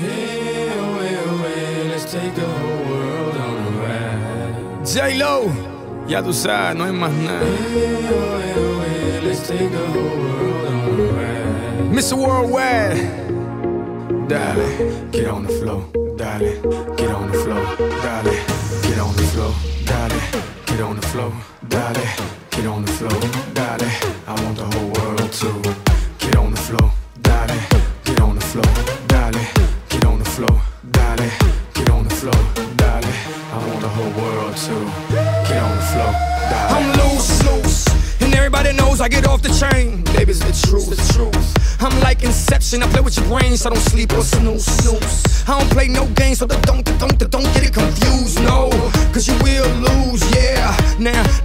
Hey, let's take the whole world on a ride. J-Lo, ya tú sabes, no hay más nada. Hey, away, away, let's take the whole world on a ride. Mr. Worldwide, Dale, get on the floor. Dale, get on the floor. Dale, get on the floor. Dale, get on the floor. Dale, get on the floor. Dale, I want the whole world whole world to get on the floor. Dale. I'm loose, loose. And everybody knows I get off the chain. Baby, it's the truth, the truth. I'm like Inception, I play with your brain, so I don't sleep or snooze, snooze. I don't play no games, so don't, don't, don't get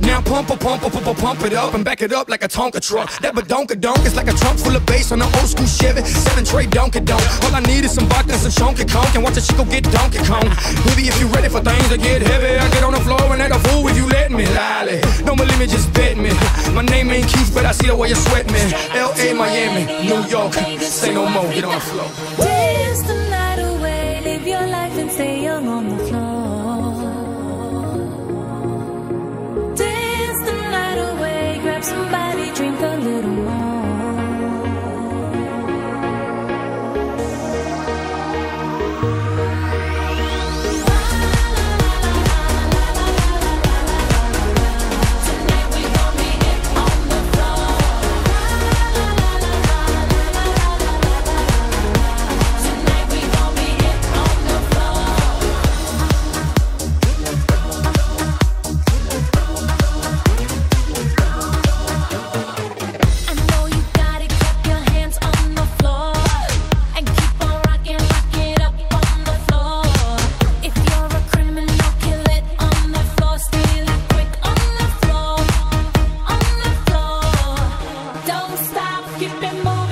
Now pump a pump a pump a pump it up and back it up like a Tonka truck. That badonka donk is like a trunk full of bass on an old school Chevy. Seven tray donka donk. All I need is some vodka and some chunky conk and watch a chico get donkey conk. Baby, if you ready for things to get heavy, I get on the floor and act a fool if you let me. Lolly, don't believe me, just bet me. My name ain't Keith, but I see the way you sweat me. L.A., Miami, New York, say no more, get on the floor. Dance the night away, live your life and stay young on the floor. keep it moving.